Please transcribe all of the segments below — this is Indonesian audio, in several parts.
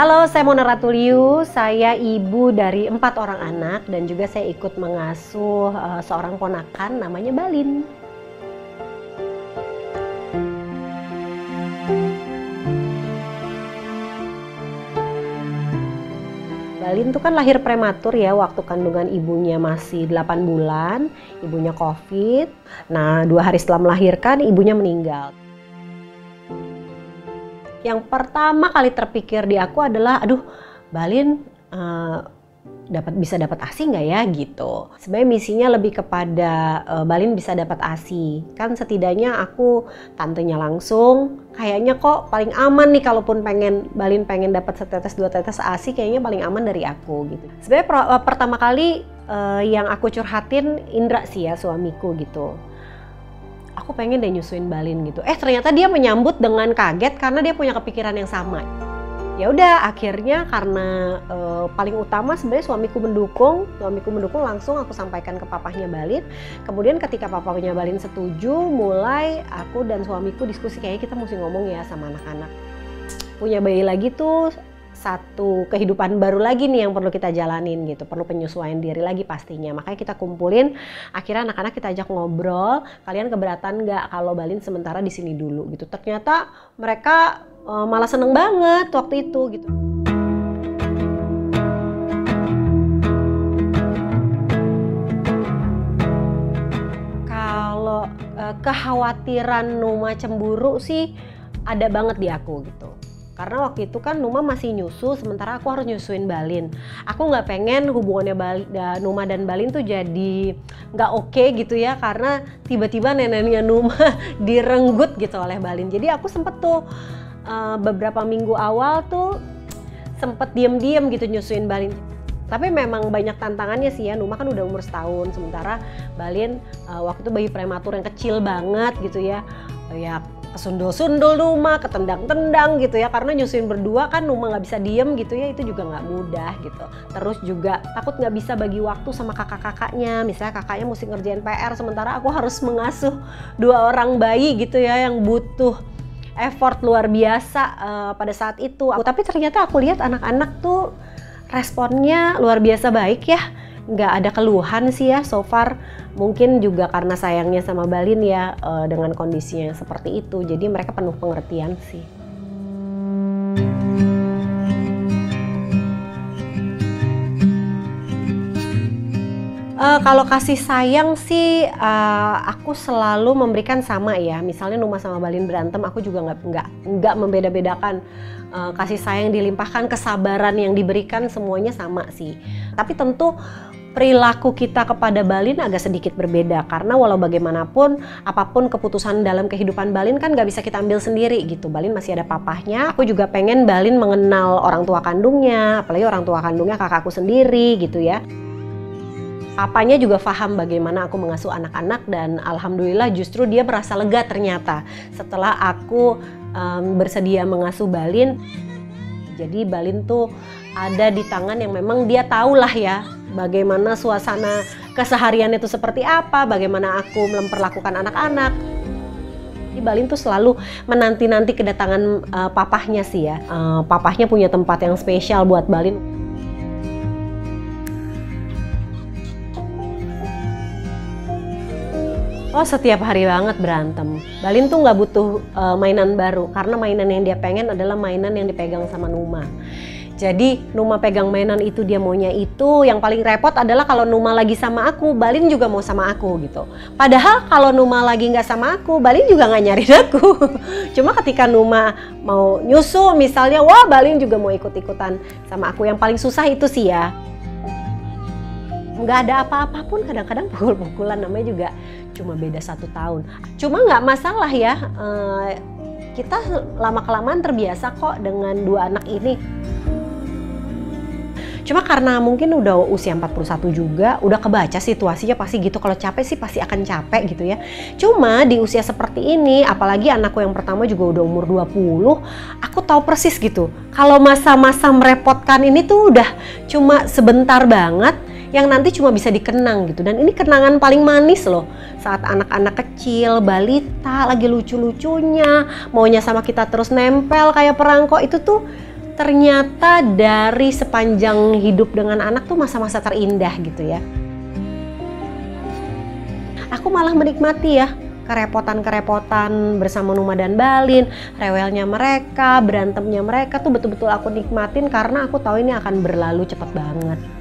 Halo, saya Mona Ratuliu. Saya ibu dari empat orang anak dan juga saya ikut mengasuh uh, seorang ponakan namanya Balin. Balin tuh kan lahir prematur ya waktu kandungan ibunya masih 8 bulan, ibunya covid. Nah dua hari setelah melahirkan ibunya meninggal. Yang pertama kali terpikir di aku adalah, aduh Balin uh, dapat bisa dapat ASI nggak ya gitu. Sebenarnya misinya lebih kepada uh, Balin bisa dapat ASI. Kan setidaknya aku tantenya langsung kayaknya kok paling aman nih kalaupun pengen Balin pengen dapat setetes dua tetes ASI kayaknya paling aman dari aku gitu. Sebenarnya uh, pertama kali uh, yang aku curhatin Indra sih ya suamiku gitu. Aku pengen deh nyusuin Balin gitu. Eh ternyata dia menyambut dengan kaget karena dia punya kepikiran yang sama. Ya udah akhirnya karena e, paling utama sebenarnya suamiku mendukung suamiku mendukung langsung aku sampaikan ke papahnya Balin. Kemudian ketika papahnya Balin setuju mulai aku dan suamiku diskusi kayaknya kita mesti ngomong ya sama anak-anak. Punya bayi lagi tuh satu kehidupan baru lagi nih yang perlu kita jalanin gitu perlu penyesuaian diri lagi pastinya makanya kita kumpulin akhirnya anak-anak kita ajak ngobrol kalian keberatan nggak kalau Balin sementara di sini dulu gitu ternyata mereka uh, malah seneng banget waktu itu gitu. Kalau uh, kekhawatiran Numa cemburu sih ada banget di aku gitu. Karena waktu itu kan Numa masih nyusu, sementara aku harus nyusuin Balin. Aku nggak pengen hubungannya Bali, Numa dan Balin tuh jadi nggak oke okay gitu ya, karena tiba-tiba neneknya Numa direnggut gitu oleh Balin. Jadi aku sempet tuh uh, beberapa minggu awal tuh sempet diem-diem gitu nyusuin Balin tapi memang banyak tantangannya sih ya Numa kan udah umur setahun sementara Balin uh, waktu itu bayi prematur yang kecil banget gitu ya uh, ya kesundul-sundul Numa, ketendang-tendang gitu ya karena nyusuin berdua kan Numa nggak bisa diem gitu ya itu juga nggak mudah gitu terus juga takut nggak bisa bagi waktu sama kakak-kakaknya misalnya kakaknya mesti ngerjain PR sementara aku harus mengasuh dua orang bayi gitu ya yang butuh effort luar biasa uh, pada saat itu. Tapi ternyata aku lihat anak-anak tuh responnya luar biasa baik ya. Nggak ada keluhan sih ya so far. Mungkin juga karena sayangnya sama Balin ya uh, dengan kondisinya seperti itu. Jadi mereka penuh pengertian sih. Uh, kalau kasih sayang sih uh, aku selalu memberikan sama ya. Misalnya Numa sama Balin berantem, aku juga nggak nggak nggak membeda-bedakan uh, kasih sayang dilimpahkan, kesabaran yang diberikan semuanya sama sih. Tapi tentu perilaku kita kepada Balin agak sedikit berbeda. Karena walau bagaimanapun apa pun keputusan dalam kehidupan Balin kan nggak bisa kita ambil sendiri gitu. Balin masih ada papahnya. Aku juga pengen Balin mengenal orang tua kandungnya apalagi orang tua kandungnya kakakku sendiri gitu ya. Papanya juga paham bagaimana aku mengasuh anak-anak dan alhamdulillah justru dia merasa lega ternyata setelah aku um, bersedia mengasuh Balin. Jadi Balin tuh ada di tangan yang memang dia tahu lah ya bagaimana suasana keseharian itu seperti apa, bagaimana aku memperlakukan anak-anak. Di Balin tuh selalu menanti-nanti kedatangan uh, papahnya sih ya. Uh, papahnya punya tempat yang spesial buat Balin. Oh setiap hari banget berantem. Balin tuh nggak butuh uh, mainan baru karena mainan yang dia pengen adalah mainan yang dipegang sama Numa. Jadi Numa pegang mainan itu dia maunya itu. Yang paling repot adalah kalau Numa lagi sama aku, Balin juga mau sama aku gitu. Padahal kalau Numa lagi nggak sama aku, Balin juga nggak nyari aku. Cuma ketika Numa mau nyusu misalnya, wah Balin juga mau ikut-ikutan sama aku. Yang paling susah itu sih ya nggak ada apa-apa pun kadang-kadang pukul-pukulan namanya juga cuma beda satu tahun. Cuma nggak masalah ya, uh, kita lama kelamaan terbiasa kok dengan dua anak ini. Cuma karena mungkin udah usia 41 juga, udah kebaca situasinya pasti gitu. Kalau capek sih pasti akan capek gitu ya. Cuma di usia seperti ini, apalagi anakku yang pertama juga udah umur 20, aku tahu persis gitu. Kalau masa-masa merepotkan ini tuh udah cuma sebentar banget yang nanti cuma bisa dikenang gitu dan ini kenangan paling manis loh saat anak-anak kecil balita lagi lucu-lucunya maunya sama kita terus nempel kayak perangko itu tuh ternyata dari sepanjang hidup dengan anak tuh masa-masa terindah gitu ya. Aku malah menikmati ya kerepotan-kerepotan bersama Numa dan Balin, rewelnya mereka, berantemnya mereka tuh betul-betul aku nikmatin karena aku tahu ini akan berlalu cepat banget.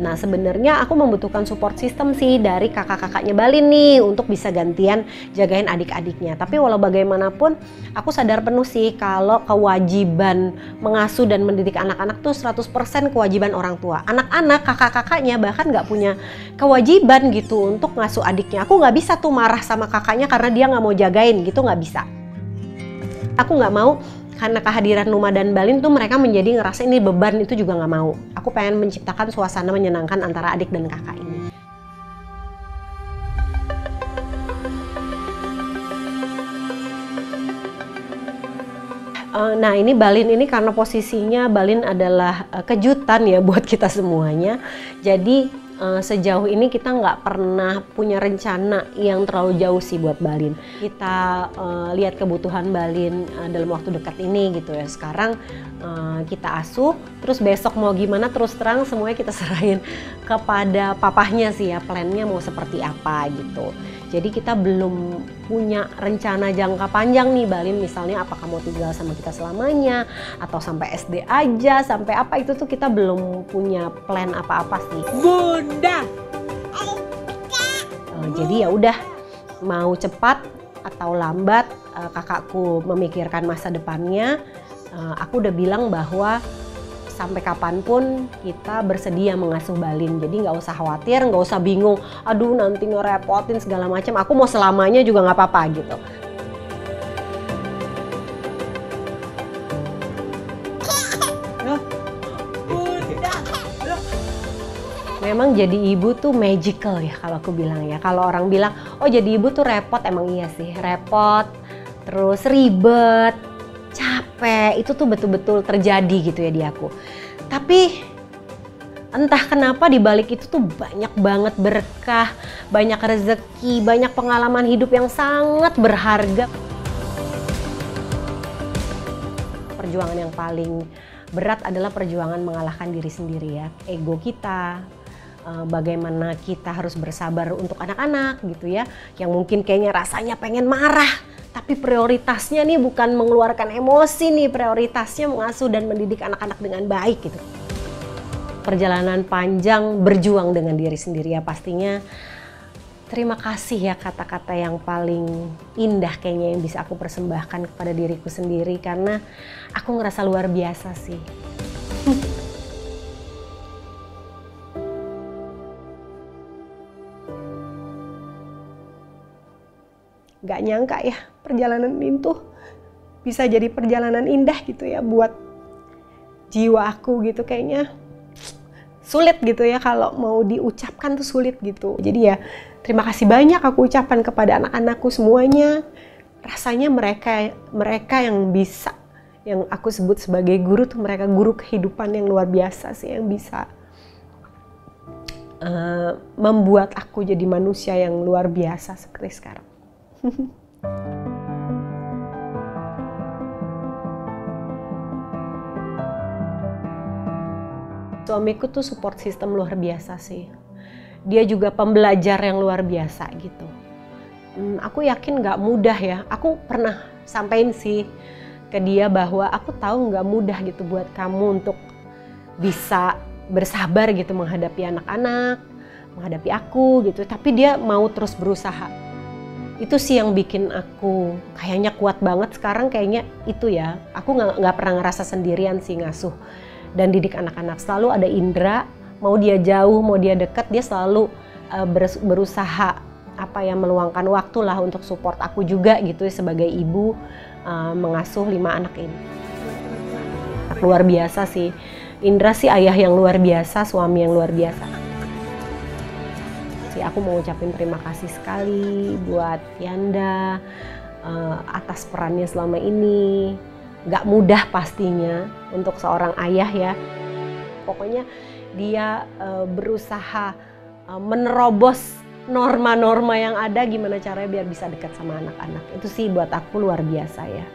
Nah sebenarnya aku membutuhkan support system sih dari kakak-kakaknya Balin nih untuk bisa gantian jagain adik-adiknya. Tapi walau bagaimanapun aku sadar penuh sih kalau kewajiban mengasuh dan mendidik anak-anak tuh 100% kewajiban orang tua. Anak-anak kakak-kakaknya bahkan nggak punya kewajiban gitu untuk ngasuh adiknya. Aku nggak bisa tuh marah sama kakaknya karena dia nggak mau jagain gitu nggak bisa. Aku nggak mau karena kehadiran Numa dan Balin tuh mereka menjadi ngerasa ini beban itu juga nggak mau. Aku pengen menciptakan suasana menyenangkan antara adik dan kakak ini. Uh, nah ini Balin ini karena posisinya Balin adalah uh, kejutan ya buat kita semuanya. Jadi uh, sejauh ini kita nggak pernah punya rencana yang terlalu jauh sih buat Balin. Kita uh, lihat kebutuhan Balin uh, dalam waktu dekat ini gitu ya. Sekarang uh, kita asuh, terus besok mau gimana terus terang semuanya kita serahin kepada papahnya sih ya. Plannya mau seperti apa gitu. Jadi kita belum punya rencana jangka panjang nih Balin misalnya apakah mau tinggal sama kita selamanya atau sampai SD aja sampai apa itu tuh kita belum punya plan apa-apa sih. Bunda. Uh, jadi ya udah mau cepat atau lambat uh, kakakku memikirkan masa depannya. Uh, aku udah bilang bahwa sampai kapan pun kita bersedia mengasuh Balin. Jadi nggak usah khawatir, nggak usah bingung. Aduh nanti ngerepotin segala macam. Aku mau selamanya juga nggak apa-apa gitu. Memang jadi ibu tuh magical ya kalau aku bilang ya. Kalau orang bilang, oh jadi ibu tuh repot, emang iya sih. Repot, terus ribet, capek itu tuh betul-betul terjadi gitu ya di aku. Tapi entah kenapa di balik itu tuh banyak banget berkah banyak rezeki banyak pengalaman hidup yang sangat berharga. Perjuangan yang paling berat adalah perjuangan mengalahkan diri sendiri ya. Ego kita eh, bagaimana kita harus bersabar untuk anak-anak gitu ya yang mungkin kayaknya rasanya pengen marah tapi prioritasnya nih bukan mengeluarkan emosi nih, prioritasnya mengasuh dan mendidik anak-anak dengan baik gitu. Perjalanan panjang berjuang dengan diri sendiri ya pastinya. Terima kasih ya kata-kata yang paling indah kayaknya yang bisa aku persembahkan kepada diriku sendiri karena aku ngerasa luar biasa sih. Gak nyangka ya perjalanan ini tuh bisa jadi perjalanan indah gitu ya buat jiwa aku gitu kayaknya sulit gitu ya kalau mau diucapkan tuh sulit gitu. Jadi ya terima kasih banyak aku ucapkan kepada anak-anakku semuanya. Rasanya mereka mereka yang bisa yang aku sebut sebagai guru tuh mereka guru kehidupan yang luar biasa sih yang bisa uh, membuat aku jadi manusia yang luar biasa seperti sekarang. Suamiku tuh support system luar biasa sih. Dia juga pembelajar yang luar biasa gitu. Hmm, aku yakin nggak mudah ya. Aku pernah sampaikan sih ke dia bahwa aku tahu nggak mudah gitu buat kamu untuk bisa bersabar gitu menghadapi anak-anak, menghadapi aku gitu. Tapi dia mau terus berusaha. Itu sih yang bikin aku kayaknya kuat banget sekarang kayaknya itu ya. Aku nggak pernah ngerasa sendirian sih ngasuh dan didik anak-anak. Selalu ada indera, mau dia jauh, mau dia dekat, dia selalu uh, berusaha apa ya meluangkan waktu lah untuk support aku juga gitu ya sebagai ibu uh, mengasuh lima anak ini. Luar biasa sih. Indra sih ayah yang luar biasa, suami yang luar biasa. Sih aku mau ucapin terima kasih sekali buat Yanda uh, atas perannya selama ini nggak mudah pastinya untuk seorang ayah ya. Pokoknya dia uh, berusaha uh, menerobos norma-norma yang ada gimana caranya biar bisa dekat sama anak-anak. Itu sih buat aku luar biasa ya.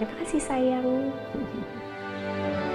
Terima kasih sayang